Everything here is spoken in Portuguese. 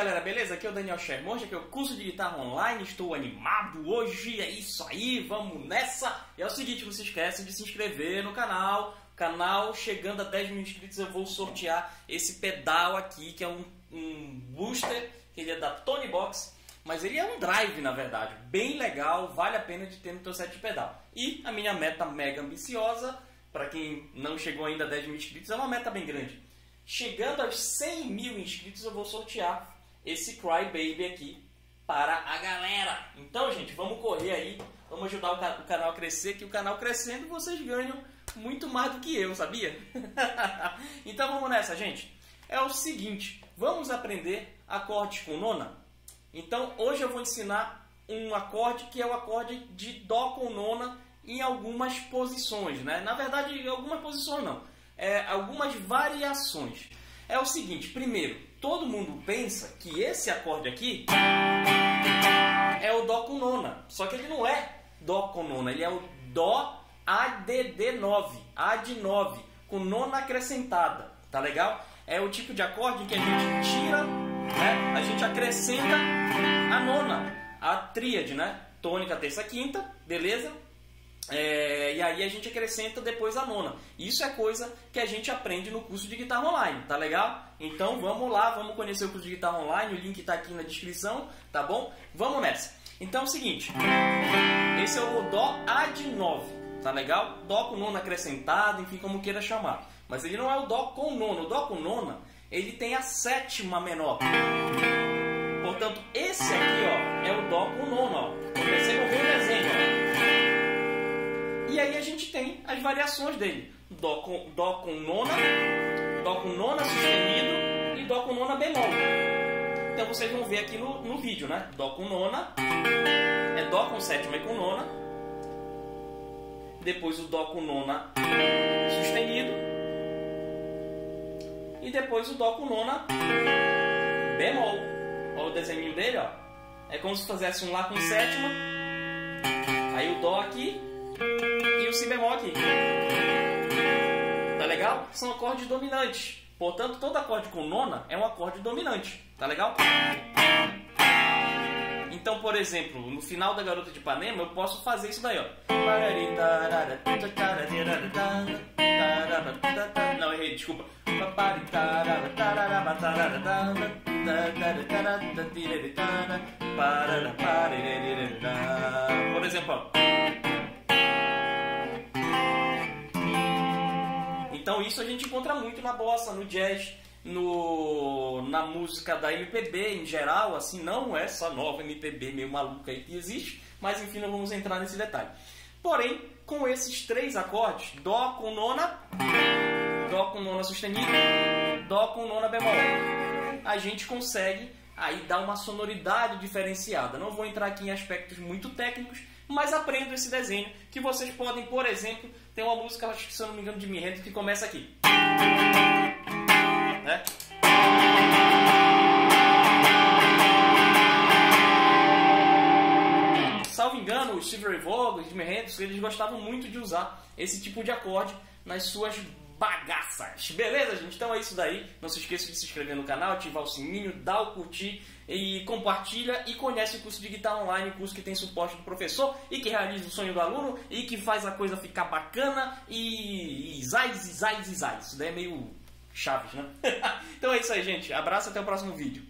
galera, beleza? Aqui é o Daniel Sherman, aqui é o curso de guitarra online, estou animado hoje, é isso aí, vamos nessa! E é o seguinte, não se esquece de se inscrever no canal, canal chegando a 10 mil inscritos eu vou sortear esse pedal aqui, que é um, um booster, que ele é da Tony Box, mas ele é um drive na verdade, bem legal, vale a pena de ter no teu set de pedal. E a minha meta mega ambiciosa, para quem não chegou ainda a 10 mil inscritos, é uma meta bem grande Chegando aos 100 mil inscritos, eu vou sortear esse Cry Baby aqui para a galera. Então, gente, vamos correr aí, vamos ajudar o, canal a crescer, que o canal crescendo vocês ganham muito mais do que eu, sabia? então vamos nessa, gente. É o seguinte, vamos aprender acordes com nona? Então, hoje eu vou ensinar um acorde que é o acorde de Dó com nona em algumas posições, né? Na verdade, algumas posições não é, algumas variações. É o seguinte, primeiro, todo mundo pensa que esse acorde aqui é o Dó com nona, só que ele não é Dó com nona, ele é o Dó ADD9, A de 9, com nona acrescentada, tá legal? É o tipo de acorde que a gente tira, né, a gente acrescenta a nona, a tríade, né? Tônica, terça, quinta, beleza? É, e aí a gente acrescenta depois a nona. Isso é coisa que a gente aprende no curso de guitarra online, tá legal? Então vamos lá, vamos conhecer o curso de guitarra online, o link está aqui na descrição, tá bom? Vamos nessa. Então é o seguinte, esse é o Dó A de 9, tá legal? Dó com nona acrescentado, enfim, como queira chamar. Mas ele não é o Dó com nona, o Dó com nona, ele tem a sétima menor. Portanto, esse aqui ó, é o Dó com nona, ó. Percebam bem o desenho, ó. E aí a gente tem as variações dele. Dó com, dó com nona, Dó com nona sustenido e Dó com nona bemol. Então vocês vão ver aqui no, no vídeo, né? Dó com nona, é Dó com sétima e com nona. Depois o Dó com nona sustenido. E depois o Dó com nona bemol. Olha o desenho dele, ó. É como se fizesse um Lá com sétima. Aí o Dó aqui o Si bemol aqui. Tá legal? São acordes dominantes. Portanto, todo acorde com nona é um acorde dominante. Tá legal? Então, por exemplo, no final da Garota de Ipanema, eu posso fazer isso daí, ó. Não, errei, desculpa. Por exemplo, ó. Então isso a gente encontra muito na bossa, no jazz, no, na música da MPB em geral, assim, não essa nova MPB meio maluca aí que existe, mas enfim, não vamos entrar nesse detalhe. Porém, com esses três acordes, Dó com nona, Dó com nona sustenido, Dó com nona bemol, a gente consegue aí dar uma sonoridade diferenciada. Não vou entrar aqui em aspectos muito técnicos, mas aprendo esse desenho que vocês podem, por exemplo, tem uma música, acho que se eu não me engano, de Hendrix que começa aqui. Né? Salvo engano, o Steve Ray Vaughan, Jimi Hendrix, eles gostavam muito de usar esse tipo de acorde nas suas bagaças. Beleza, gente? Então é isso daí. Não se esqueça de se inscrever no canal, ativar o sininho, dar o curtir e compartilha e conhece o curso de guitarra online, curso que tem suporte do professor e que realiza o sonho do aluno e que faz a coisa ficar bacana e, zais, zais, zais. Isso daí é meio chaves, né? então é isso aí, gente. Abraço até o próximo vídeo.